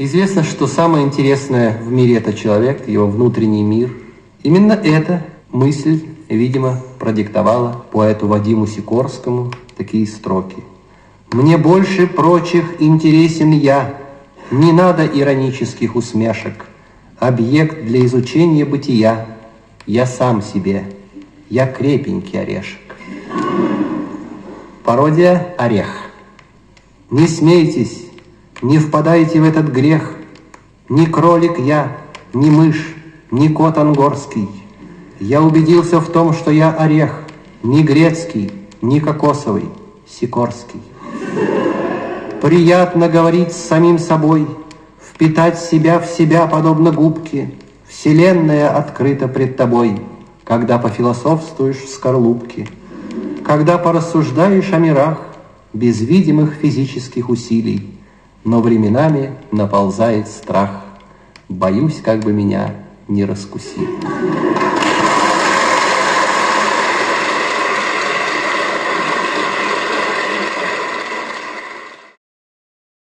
Известно, что самое интересное в мире – это человек, его внутренний мир. Именно эта мысль, видимо, продиктовала поэту Вадиму Сикорскому такие строки. «Мне больше прочих интересен я, не надо иронических усмешек, объект для изучения бытия, я сам себе, я крепенький орешек». Пародия «Орех». Не смейтесь, не впадайте в этот грех. Ни кролик я, ни мышь, ни кот ангорский. Я убедился в том, что я орех, ни грецкий, ни кокосовый, сикорский. Приятно говорить с самим собой, впитать себя в себя, подобно губке. Вселенная открыта пред тобой, когда пофилософствуешь в скорлупке, когда порассуждаешь о мирах, без видимых физических усилий, но временами наползает страх. Боюсь, как бы меня не раскусил.